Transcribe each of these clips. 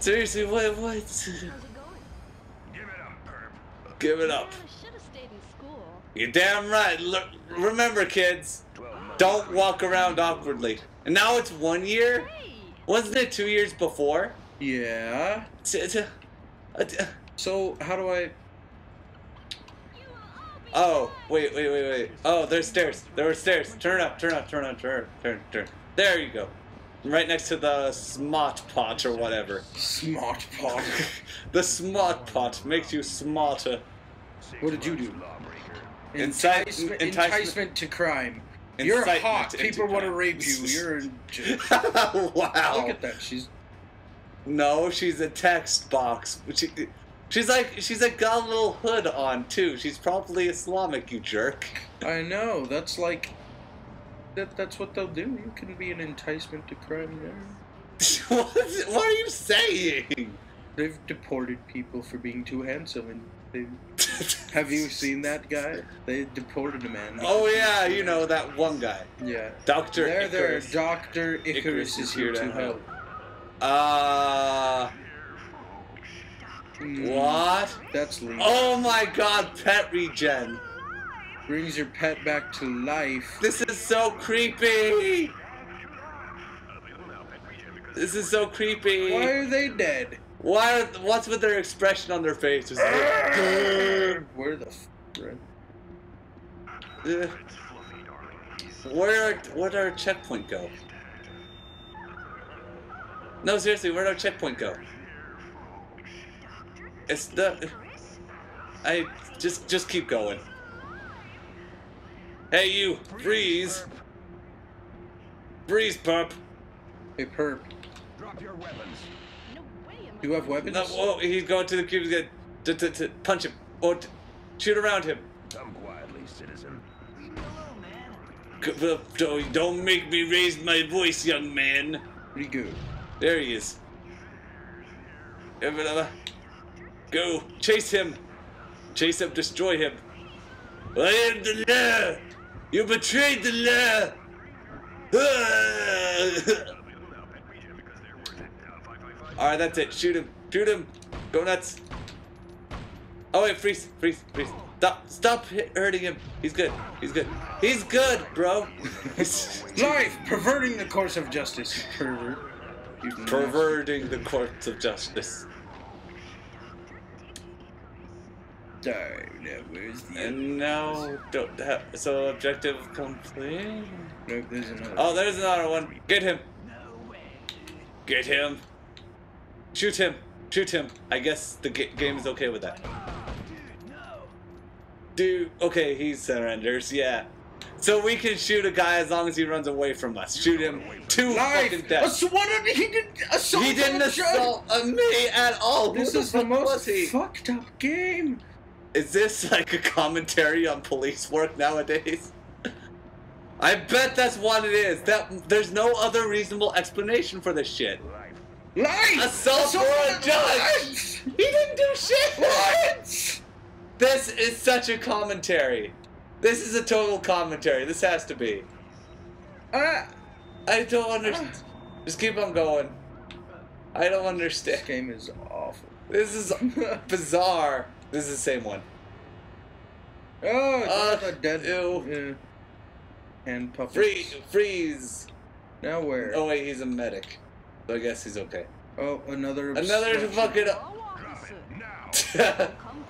Seriously, what? What? How's it going? Give it up, perp. Give it up. Yeah, should have stayed in school. You're damn right. Look, remember, kids, 12 months. don't walk around awkwardly. And now it's one year. Hey! Wasn't it two years before? Yeah. T- t- uh, t- So how do I? Oh, wait, wait, wait, wait. Oh, there's stairs. There were stairs. Turn up, turn up, turn up, turn, turn, turn. There you go. Right next to the smart pot or whatever. Smart pot. the smart pot makes you smarter. What did you do? enticement, enticement- enticement to crime. You're Incitement hot. People want to rape you. You're. in jail. wow. Look at that. She's. No, she's a text box. She, she's like she's like got a little hood on too. She's probably Islamic, you jerk. I know. That's like. That, that's what they'll do. You can be an enticement to crime there. what, what are you saying? They've deported people for being too handsome, and. Have you seen that guy? They deported a man. Oh yeah, you know that one guy, Yeah. Doctor There, there. Icarus. Doctor Icarus, is here to help. Uh, Mm, what? That's legal. Oh my God, pet regen. Brings your pet back to life. This is so creepy. This is so creepy. Why are they dead? Why? Are, what's with their expression on their faces? Where the f? Right? Uh, Where where'd our checkpoint go? No, seriously, where'd our checkpoint go? It's the. I just just keep going. Hey, you, freeze! Freeze, pup! Hey, perp. Drop your weapons. No way am I Do you have gonna- weapons? No, whoa, he's going to the cube. He's gonna to, to, to punch him or t- shoot around him. Come quietly, citizen. G- uh, Don't, don't make me raise my voice, young man. Pretty good. There he is. Everyone, Go, chase him. Chase him, destroy him. I am the law. You betrayed the law. All right, that's it. Shoot him. Shoot him. Go nuts. Oh wait, freeze, freeze, freeze. Stop, stop hurting him. He's good. He's good. He's good, bro. Life! Perverting the course of justice, pervert. Perverting the course of justice. Die. Now, where's the. And now, don't have, so objective complete. Nope, there's another. Oh, there's another one. Get him. Get him. Shoot him. Shoot him. I guess the ga- game is okay with that. Dude, okay, he surrenders. Yeah. So we can shoot a guy as long as he runs away from us. Shoot him to fucking Life! death. Ass- what did he did? Assault He didn't assault me at all. Who This the is the most fucked up game. Is this like a commentary on police work nowadays? I bet that's what it is. That there's no other reasonable explanation for this shit. Life. Life! Assault for a judge! He didn't do shit! What? This is such a commentary. This is a total commentary. This has to be. Uh, I don't understand. Just keep on going. I don't understand. this game is awful. This is bizarre. This is the same one. Oh, Uh, another dead. ew. Yeah. And puppets. Free, freeze. Now where? Oh wait, he's a medic. So I guess he's okay. Oh, another. Another fucking. Law officer. Now. Come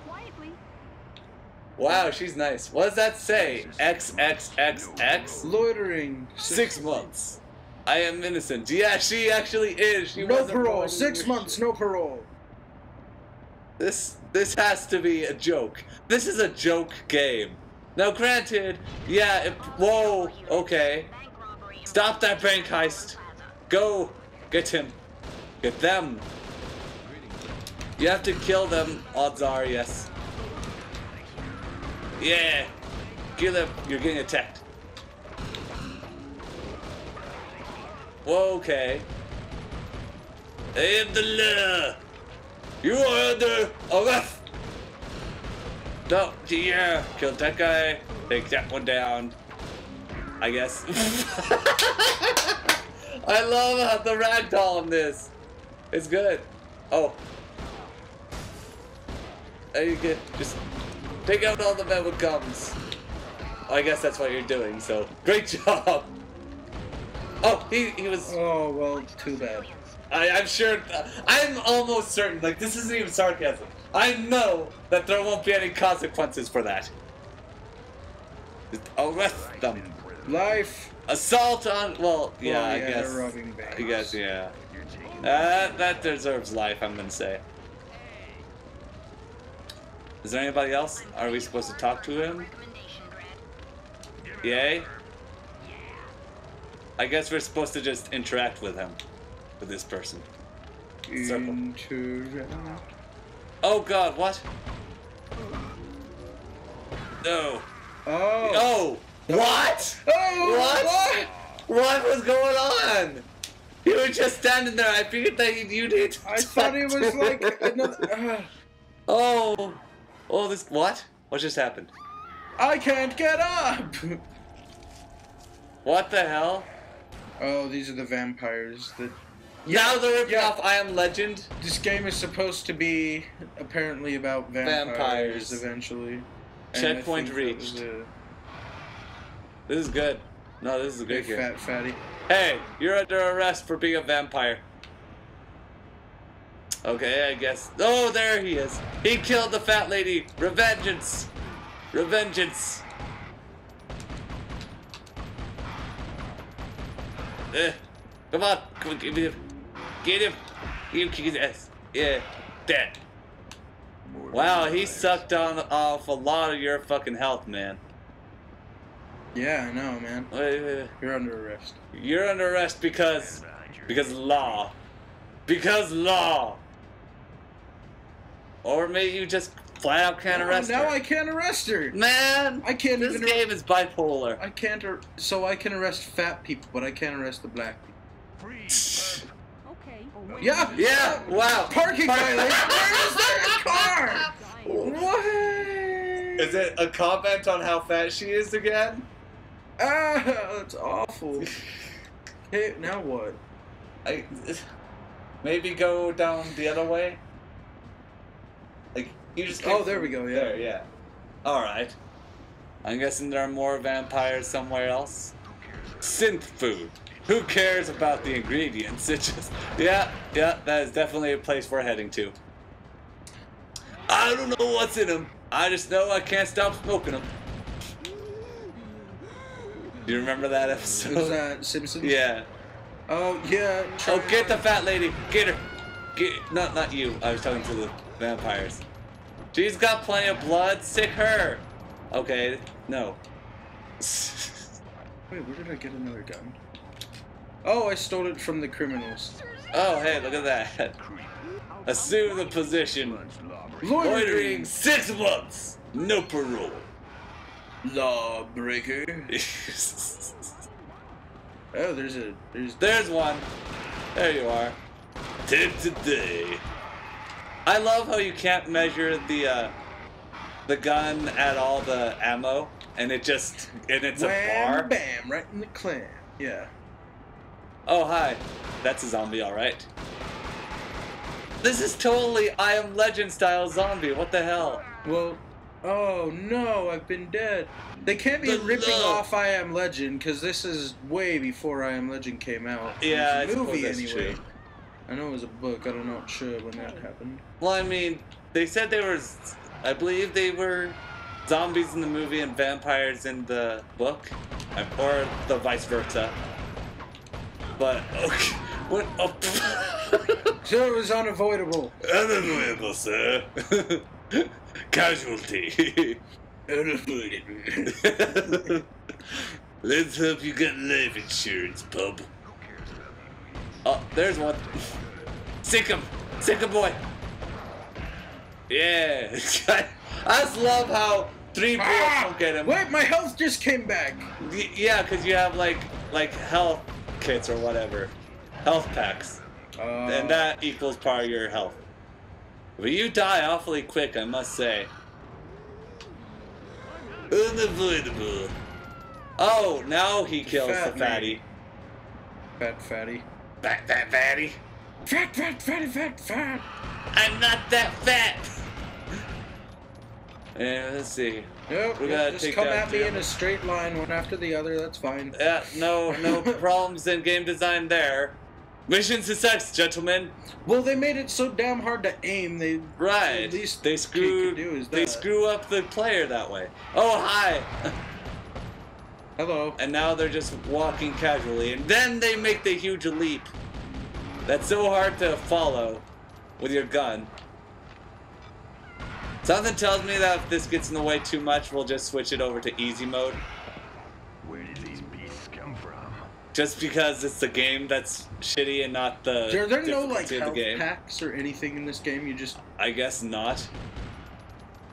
wow, she's nice. What does that say? X X X X. Loitering. Six months. I am innocent. Yeah, she actually is. She No parole. Six months. No parole. This this has to be a joke. This is a joke game. Now, granted, yeah. Whoa. Okay. Stop that bank heist. Go. Get him. Get them. You have to kill them. Odds are yes. Yeah. Kill them. You're getting attacked. Whoa, Okay. I am the law. You are under arrest. No, yeah, kill that guy. Take that one down. I guess. I love the ragdoll in this. It's good. Oh. There you get just take out all the metal gums. I guess that's what you're doing, so great job. Oh, he, he was Oh well, too bad. I, I'm sure I'm almost certain, like this isn't even sarcasm. I know that there won't be any consequences for that. Just arrest them. Life. Assault on well, yeah, Oh, I guess. they're robbing banks. I guess yeah. Uh, that deserves life, I'm gonna say. Is there anybody else? Are we supposed to talk to him? Yay? I guess we're supposed to just interact with him. With this person. Circle. Interact. Oh god, what? No. Oh. Oh! What? Oh. What? What was going on? You were just standing there. I figured that you, you did. I thought it was like another. Uh, Oh. Oh, this. What? What just happened? I can't get up. What the hell? Oh, these are the vampires that. Now they're ripping yeah. off I Am Legend. This game is supposed to be apparently about vampires, Vampires. eventually. Checkpoint think that was reached. a This is good. No, this is a Big good game. fat fatty. Hey, you're under arrest for being a vampire. Okay, I guess. Oh, there he is. He killed the fat lady. Revengeance. Revengeance. Eh. Come on. Come on, get him. Get him. You kick his ass. Yeah. That. Wow, he sucked on off a lot of your fucking health, man. Yeah, I know, man. Wait, wait, wait. You're under arrest. You're under arrest because because law. Because law. Or maybe you just flat out can't arrest now her. I can't arrest her. Man, I can't this even. game is bipolar. I can't. Ar- so I can arrest fat people, but I can't arrest the black people. Freeze. Okay. Yeah. Yeah, wow. Parking Park- violation. Where is there a car? What? Is it a comment on how fat she is again? Ah, that's awful. Okay, now what? I maybe go down the other way. Like you just. Oh, there we go, yeah. There, yeah. All right. I'm guessing there are more vampires somewhere else. Synth food. Who cares about the ingredients? It just. Yeah, yeah. That is definitely a place we're heading to. I don't know what's in them. I just know I can't stop smoking them. Do you remember that episode? Was that Simpsons? Yeah. Oh yeah. Oh, get the fat lady. Get her. Get not not you. I was talking to the vampires. She's got plenty of blood. Sick her. Okay. No. Wait, where did I get another gun? Oh, I stole it from the criminals. oh, hey, look at that. Assume the position. Loitering six months. No parole. Lawbreaker. Oh, there's a there's There's one. There you are. Tip today. I love how you can't measure the uh, the gun at all the ammo, and it just and it's a bar. bam right in the clam. Yeah. Oh hi, that's a zombie, all right. This is totally I Am Legend style zombie. What the hell? Well, oh no, I've been dead. They can't be The ripping off I Am Legend because this is way before I Am Legend came out. Yeah, it was I a movie anyway. true. I know it was a book. I don't know sure when that happened. Well, I mean, they said they were. I believe they were zombies in the movie and vampires in the book, or the vice versa. But okay, what? Oh, So it was unavoidable. unavoidable, sir. Casualty. Unavoidable. Let's hope you got life insurance, pub. Oh, there's one. Sick him. Sick him, boy. Yeah. I just love how three bullets Ah! don't get him. Wait, my health just came back. Y- Yeah, because you have like like health kits or whatever, health packs, Uh, and that equals part of your health. But you die awfully quick, I must say. Unavoidable. Oh, now he kills Fat the man. fatty. fat fatty. Fat, fat, fatty. Fat, fat, fat, fat, fat. I'm not that fat. Yeah, let's see. Yep, We gotta just take come at me in a straight line, one after the other. That's fine. Yeah, no, no problems in game design there. Mission success, gentlemen. Well, they made it so damn hard to aim. They Right. At least they screw. could do is They screw up the player that way. Oh hi. Hello. and now they're just walking casually, and then they make the huge leap. That's so hard to follow with your gun. Something tells me that if this gets in the way too much, we'll just switch it over to easy mode. Where did these beasts come from? Just because it's the game that's shitty and not the Are there no like difficulty health the game. packs or anything in this game? You just I guess not.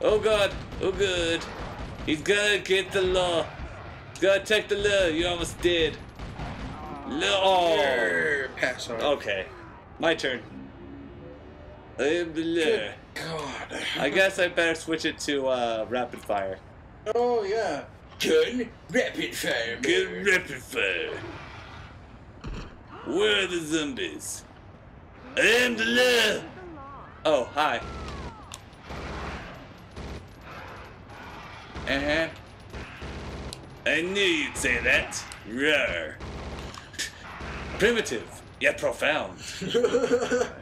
Oh god, oh good. He's gonna get the law. He's gonna take the law. You almost did. Law. Uh, Grr, pass on. Okay, my turn. Blah. God. I guess I better switch it to uh, rapid fire. Oh yeah. Gun rapid fire. Good rapid fire. Where are the zombies? I am the law. Oh, hi. Uh huh. I knew you'd say that. Roar. Primitive, yet profound.